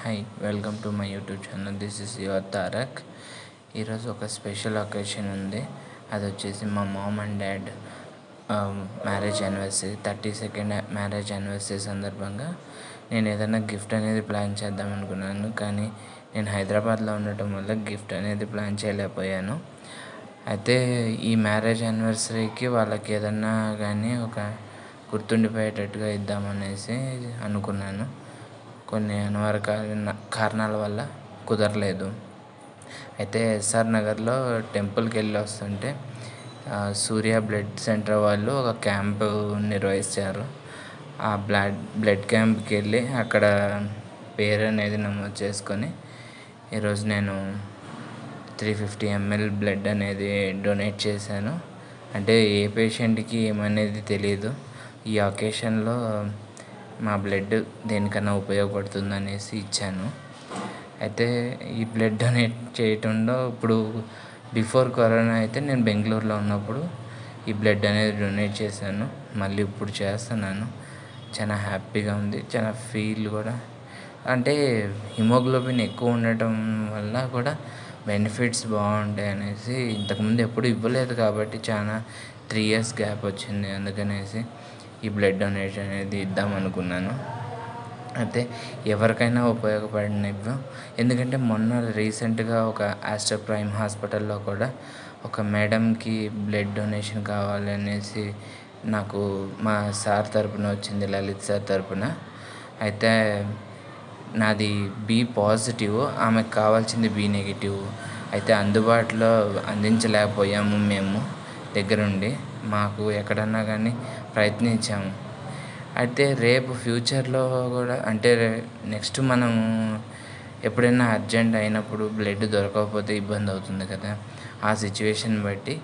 Hi welcome to my YouTube channel this is your Tarak ఈరోజు ఒక special occasion ఉంది. అది వచ్చేసి మా mom and dad marriage anniversary thirty second marriage anniversary సందర్భంగా నేను ఏదైనా గిఫ్ట్ అనేది ప్లాన్ చేద్దాం అనుకున్నాను. కానీ నేను హైదరాబాద్లో ఉండటం వల్ల గిఫ్ట్ అనేది ప్లాన్ చేయలేకపోయాను. అయితే ఈ మ్యారేజ్ యానివర్సరీకి వాళ్ళకి ఏదన్నా కానీ ఒక గుర్తుండిపోయేటట్టుగా ఇద్దామనేసి అనుకున్నాను. కొన్ని అనివార్య కారణాల వల్ల కుదరలేదు. అయితే ఎస్ఆర్ నగర్లో టెంపుల్కి వెళ్ళి వస్తుంటే సూర్య బ్లడ్ సెంటర్ వాళ్ళు ఒక క్యాంపు నిర్వహించారు. ఆ బ్లడ్ బ్లడ్ క్యాంప్కి వెళ్ళి అక్కడ పేరు అనేది నమోదు చేసుకొని ఈరోజు నేను త్రీ ఫిఫ్టీ ఎంఎల్ బ్లడ్ అనేది డొనేట్ చేశాను. అంటే ఏ పేషెంట్కి ఏమనేది తెలియదు ఈ అకేషన్లో మా బ్లడ్ దేనికన్నా ఉపయోగపడుతుంది అనేసి ఇచ్చాను. అయితే ఈ బ్లడ్ డొనేట్ చేయటంలో ఇప్పుడు బిఫోర్ కరోనా అయితే నేను బెంగళూరులో ఉన్నప్పుడు ఈ బ్లడ్ అనేది డొనేట్ చేశాను. మళ్ళీ ఇప్పుడు చేస్తున్నాను. చాలా హ్యాపీగా ఉంది. చాలా ఫీల్ కూడా. అంటే హిమోగ్లోబిన్ ఎక్కువ ఉండటం వల్ల కూడా బెనిఫిట్స్ బాగుంటాయి అనేసి ఇంతకుముందు ఎప్పుడు ఇవ్వలేదు కాబట్టి చాలా త్రీ ఇయర్స్ గ్యాప్ వచ్చింది. అందుకనేసి ఈ బ్లడ్ డొనేషన్ అనేది ఇద్దాం అనుకున్నాను. అయితే ఎవరికైనా ఉపయోగపడినవి ఎందుకంటే మొన్న రీసెంట్గా ఒక ఆస్టర్ ప్రైమ్ హాస్పిటల్లో కూడా ఒక మేడంకి బ్లడ్ డొనేషన్ కావాలి అనేసి నాకు మా సార్ తరపున వచ్చింది లలిత్ సార్ తరపున. అయితే నాది బి పాజిటివ్ ఆమెకు కావాల్సింది బి నెగిటివ్. అయితే అందుబాటులో అందించలేకపోయాము మేము దగ్గరుండి. మాకు ఎక్కడన్నా కానీ ప్రయత్నించాము. అయితే రేపు ఫ్యూచర్లో కూడా అంటే నెక్స్ట్ మనము ఎప్పుడైనా అర్జెంట్ అయినప్పుడు బ్లడ్ దొరకకపోతే ఇబ్బంది అవుతుంది కదా. ఆ సిచ్యువేషన్ బట్టి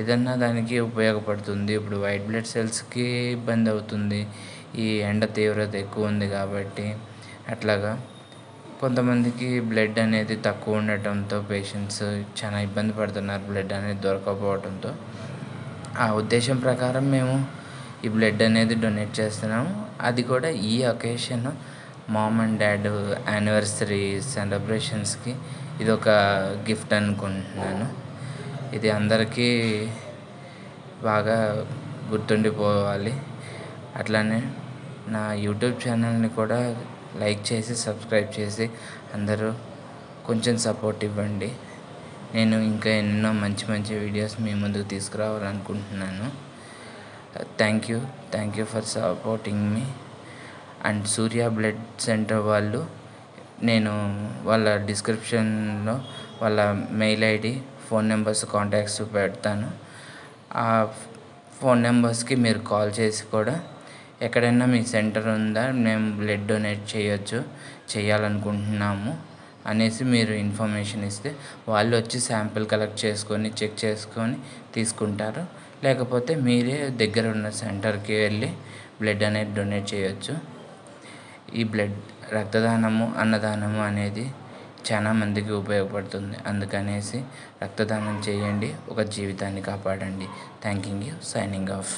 ఏదన్నా దానికి ఉపయోగపడుతుంది. ఇప్పుడు వైట్ బ్లడ్ సెల్స్కి ఇబ్బంది అవుతుంది. ఈ ఎండ తీవ్రత ఎక్కువ ఉంది కాబట్టి అట్లాగా కొంతమందికి బ్లడ్ అనేది తక్కువ ఉండటంతో పేషెంట్స్ చాలా ఇబ్బంది పడుతున్నారు. బ్లడ్ అనేది దొరకకపోవడంతో ఆ ఉద్దేశం ప్రకారం మేము ఈ బ్లడ్ అనేది డొనేట్ చేస్తున్నాము. అది కూడా ఈ occasion mom and dad anniversary సెలబ్రేషన్స్కి ఇది ఒక గిఫ్ట్ అనుకుంటున్నాను. ఇది అందరికీ బాగా గుర్తుండిపోవాలి. అట్లానే నా యూట్యూబ్ ఛానల్ని కూడా లైక్ చేసి సబ్స్క్రైబ్ చేసి అందరూ కొంచెం సపోర్ట్ ఇవ్వండి. నేను ఇంకా ఎన్నో మంచి మంచి వీడియోస్ మీ ముందుకు తీసుకురావాలనుకుంటున్నాను. Thank you thank you for supporting me. And Surya blood centre వాళ్ళు నేను వాళ్ళ డిస్క్రిప్షన్లో వాళ్ళ mail ID phone numbers contacts పెడతాను. ఆ ఫోన్ నెంబర్స్కి మీరు కాల్ చేసి కూడా ఎక్కడైనా మీ సెంటర్ ఉందా మేము బ్లడ్ డొనేట్ చేయొచ్చు చేయాలనుకుంటున్నాము అనేసి మీరు ఇన్ఫర్మేషన్ ఇస్తే వాళ్ళు వచ్చి శాంపిల్ కలెక్ట్ చేసుకొని చెక్ చేసుకొని తీసుకుంటారు. లేకపోతే మీరే దగ్గర ఉన్న సెంటర్కి వెళ్ళి బ్లడ్ అనేది డొనేట్ చేయొచ్చు. ఈ బ్లడ్ రక్తదానము అన్నదానము అనేది చాలా మందికి ఉపయోగపడుతుంది. అందుకనేసి రక్తదానం చేయండి ఒక జీవితాన్ని కాపాడండి. Thanking you signing off.